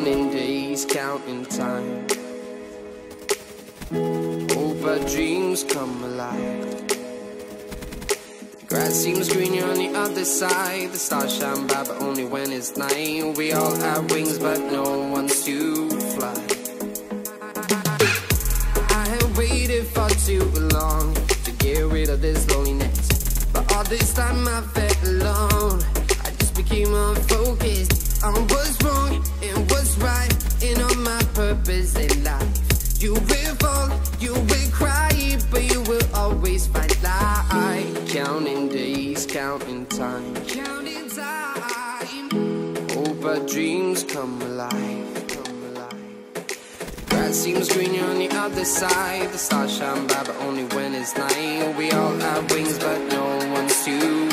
Counting days, counting time. Hope our dreams come alive. The grass seems greener on the other side. The stars shine bright, but only when it's night. We all have wings, but no one's to fly. I have waited for too long to get rid of this loneliness. But all this time I felt alone. I just became unfocused on what's wrong and what's right, and on my purpose in life. You will fall, you will cry, but you will always find light. Counting days, counting time, counting time. Hope our dreams come alive. Come alive. Grass seems greener on the other side. The stars shine bright, but only when it's night. We all have wings, but no one's to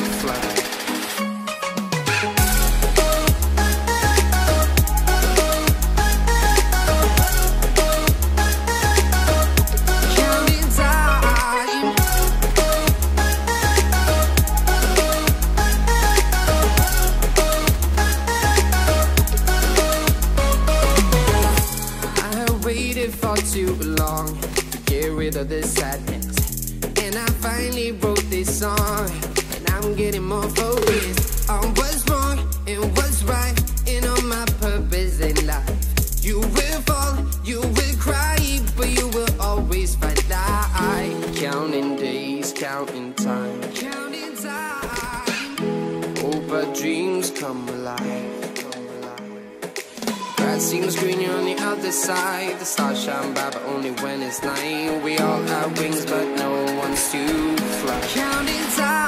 waited for too long to get rid of this sadness. And I finally wrote this song. And I'm getting more focused on what's wrong and what's right. And on my purpose in life. You will fall, you will cry, but you will always find light. Counting days, counting time. Counting time. Hope our dreams come alive. Grass seems greener on the other side. The stars shine bright, but only when it's night. We all have wings, but no one's to fly. Counting time.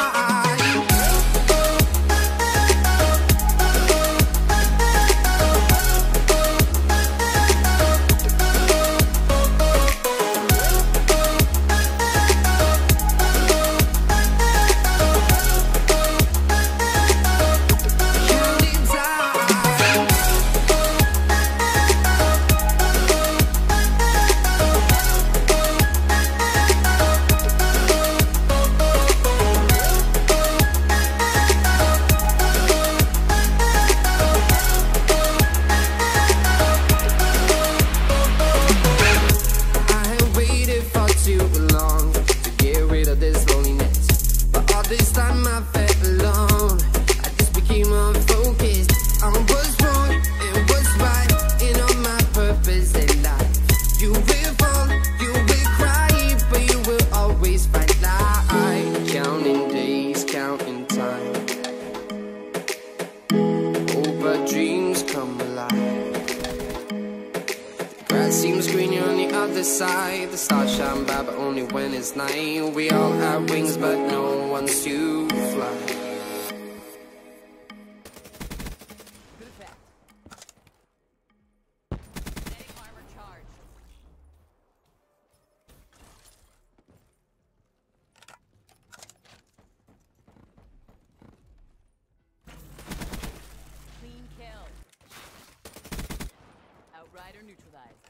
Come alive. Grass seems greener on the other side. The stars shine bright, but only when it's night. We all have wings, but no one's to fly. Neutralized.